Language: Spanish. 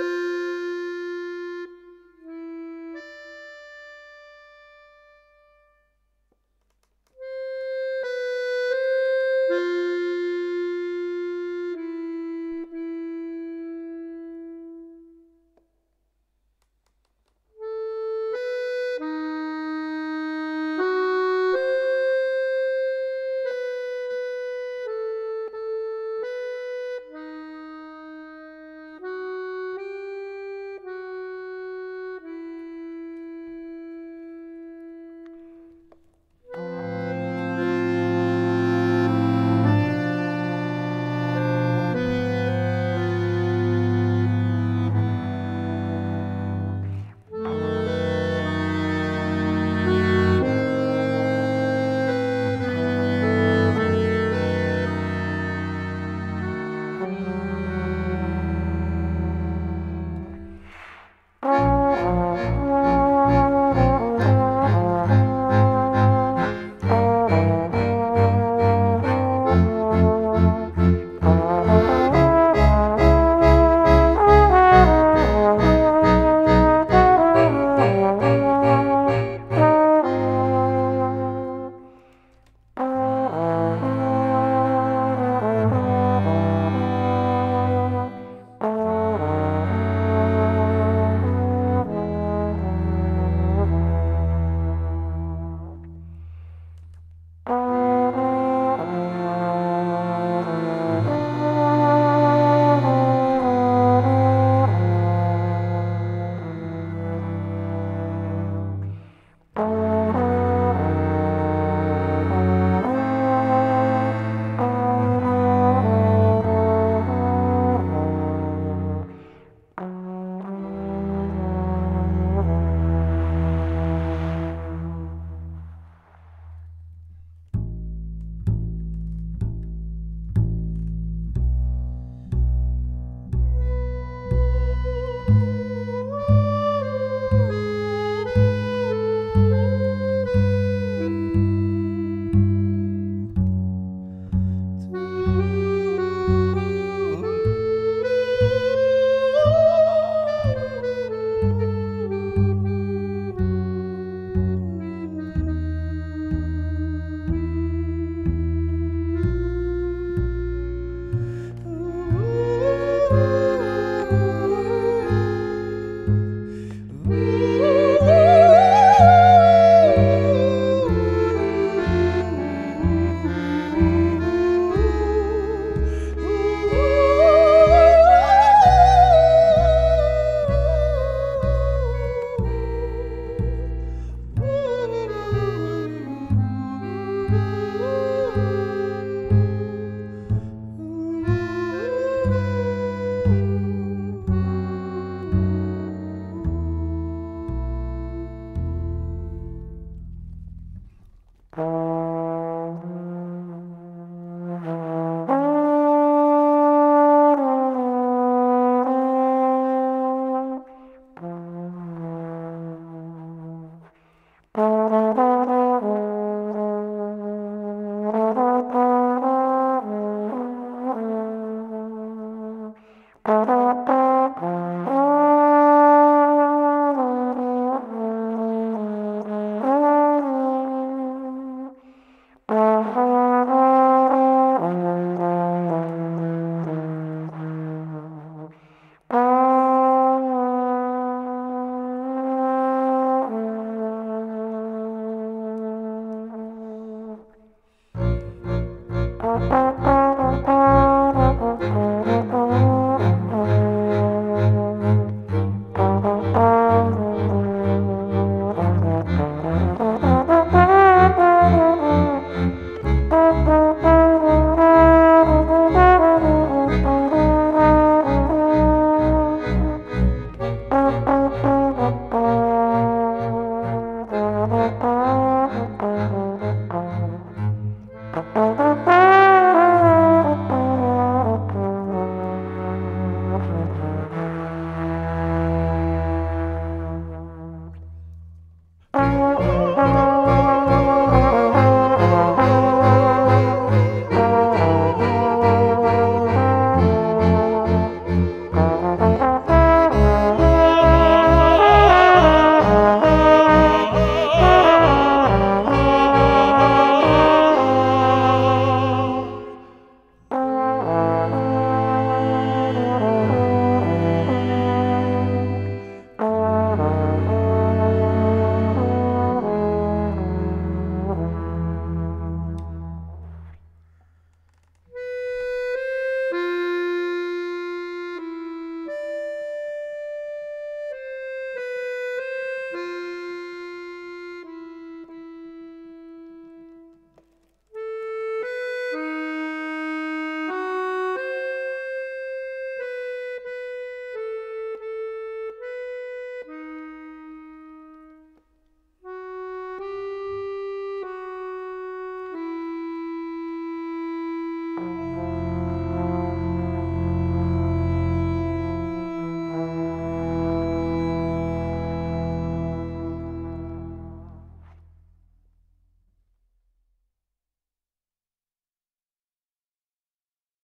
thank you Oh. Uh... Thank